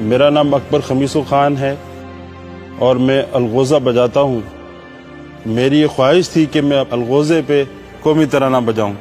میرا نام اکبر خمیسو خان ہے اور میں الغوزہ بجاتا ہوں۔ میری یہ خواہش تھی کہ میں الغوزے پہ قومی ترانہ بجاؤں۔